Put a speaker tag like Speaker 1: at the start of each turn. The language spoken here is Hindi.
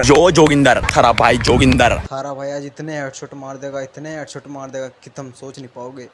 Speaker 1: जो जोगिंदर खरा भाई जोगिंदर।
Speaker 2: थारा भाई आज इतने हेडशॉट मार देगा, इतने हेडशॉट मार देगा कि तुम सोच नहीं पाओगे।